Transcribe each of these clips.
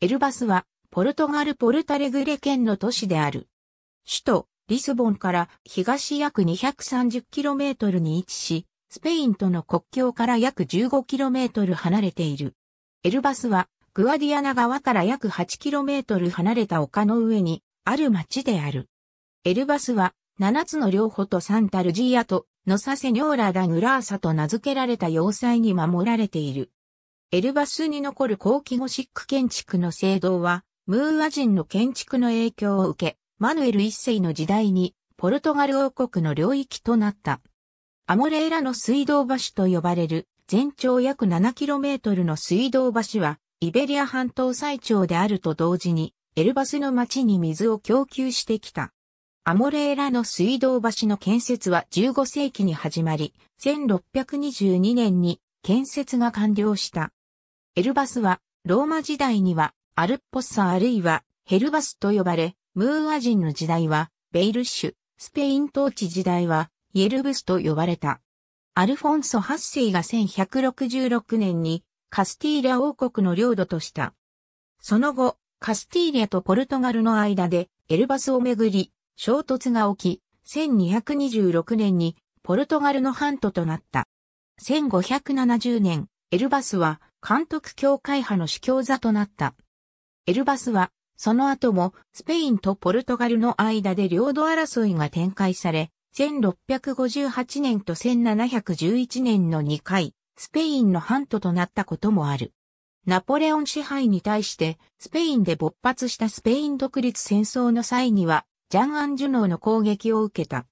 エルバスは、ポルトガルポルタレグレ県の都市である。首都、リスボンから東約 230km に位置し、スペインとの国境から約 15km 離れている。エルバスは、グアディアナ川から約 8km 離れた丘の上に、ある町である。エルバスは、7つの領補とサンタルジーアと、ノサセニョーラダグラーサと名付けられた要塞に守られている。エルバスに残る後期ゴシック建築の聖堂は、ムーア人の建築の影響を受け、マヌエル一世の時代に、ポルトガル王国の領域となった。アモレーラの水道橋と呼ばれる全長約 7km の水道橋はイベリア半島最長であると同時にエルバスの町に水を供給してきた。アモレーラの水道橋の建設は15世紀に始まり、1622年に建設が完了した。エルバスはローマ時代にはアルッポッサあるいはヘルバスと呼ばれ、ムーア人の時代はベイルッシュ、スペイン統治時代はイエルブスと呼ばれた。アルフォンソ8世が1166年にカスティーリャ王国の領土とした。その後、カスティーリャとポルトガルの間でエルバスをめぐり衝突が起き、1226年にポルトガルのハントとなった。1570年、エルバスは監督教会派の主教座となった。エルバスはその後もスペインとポルトガルの間で領土争いが展開され、1658年と1711年の2回、スペインのハントとなったこともある。ナポレオン支配に対して、スペインで勃発したスペイン独立戦争の際には、ジャン・アンジュノーの攻撃を受けた。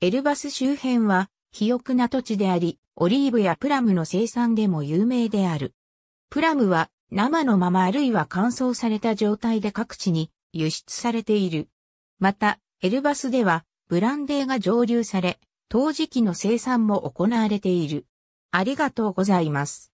エルバス周辺は、肥沃な土地であり、オリーブやプラムの生産でも有名である。プラムは、生のままあるいは乾燥された状態で各地に輸出されている。また、エルバスでは、ブランデーが蒸留され、陶磁器の生産も行われている。ありがとうございます。